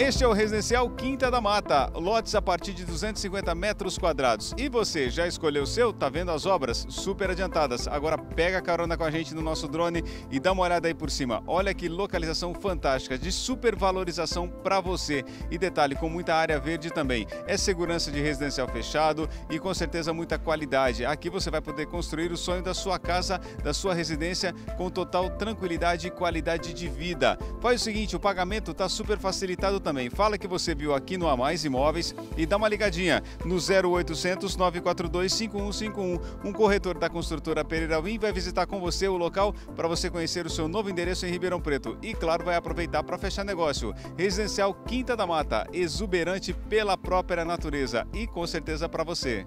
Este é o Residencial Quinta da Mata, lotes a partir de 250 metros quadrados. E você, já escolheu o seu? Tá vendo as obras? Super adiantadas. Agora pega carona com a gente no nosso drone e dá uma olhada aí por cima. Olha que localização fantástica, de super valorização para você. E detalhe, com muita área verde também. É segurança de residencial fechado e com certeza muita qualidade. Aqui você vai poder construir o sonho da sua casa, da sua residência, com total tranquilidade e qualidade de vida. Faz o seguinte, o pagamento tá super facilitado também também. Fala que você viu aqui no A Mais Imóveis e dá uma ligadinha no 0800 942 5151. Um corretor da construtora Pereira Win vai visitar com você o local para você conhecer o seu novo endereço em Ribeirão Preto. E claro, vai aproveitar para fechar negócio. Residencial Quinta da Mata, exuberante pela própria natureza e com certeza para você.